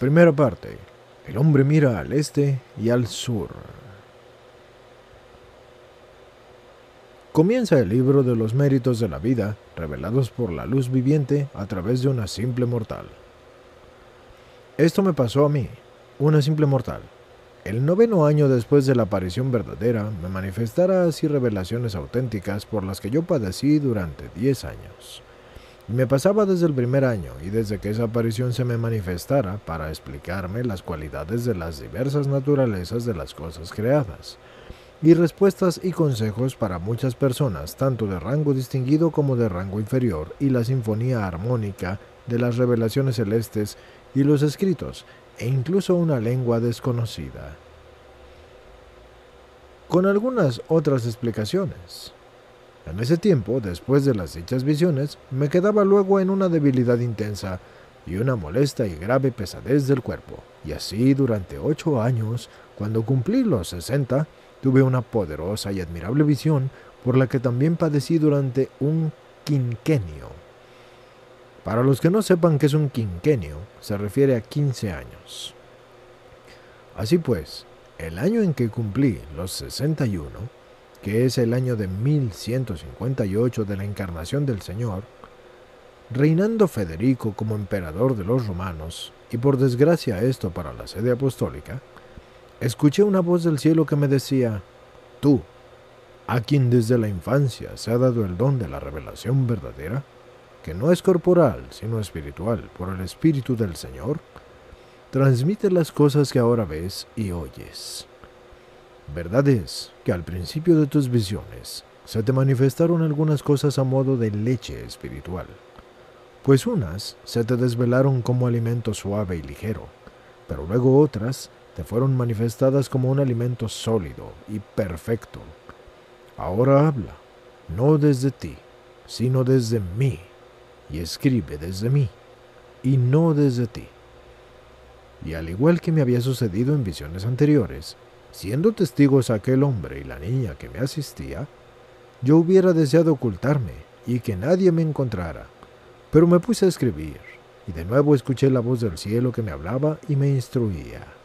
Primera parte. El hombre mira al este y al sur. Comienza el libro de los méritos de la vida, revelados por la luz viviente a través de una simple mortal. Esto me pasó a mí, una simple mortal. El noveno año después de la aparición verdadera me manifestara así revelaciones auténticas por las que yo padecí durante diez años. Me pasaba desde el primer año y desde que esa aparición se me manifestara para explicarme las cualidades de las diversas naturalezas de las cosas creadas, y respuestas y consejos para muchas personas, tanto de rango distinguido como de rango inferior, y la sinfonía armónica de las revelaciones celestes y los escritos, e incluso una lengua desconocida. Con algunas otras explicaciones. En ese tiempo, después de las dichas visiones, me quedaba luego en una debilidad intensa y una molesta y grave pesadez del cuerpo. Y así durante ocho años, cuando cumplí los sesenta, tuve una poderosa y admirable visión por la que también padecí durante un quinquenio. Para los que no sepan qué es un quinquenio, se refiere a 15 años. Así pues, el año en que cumplí los 61, que es el año de 1158 de la encarnación del Señor, reinando Federico como emperador de los romanos, y por desgracia esto para la sede apostólica, escuché una voz del cielo que me decía, Tú, a quien desde la infancia se ha dado el don de la revelación verdadera, que no es corporal, sino espiritual, por el Espíritu del Señor, transmite las cosas que ahora ves y oyes. Verdad es que al principio de tus visiones se te manifestaron algunas cosas a modo de leche espiritual, pues unas se te desvelaron como alimento suave y ligero, pero luego otras te fueron manifestadas como un alimento sólido y perfecto. Ahora habla, no desde ti, sino desde mí, y escribe desde mí, y no desde ti. Y al igual que me había sucedido en visiones anteriores, Siendo testigos aquel hombre y la niña que me asistía, yo hubiera deseado ocultarme y que nadie me encontrara, pero me puse a escribir, y de nuevo escuché la voz del cielo que me hablaba y me instruía.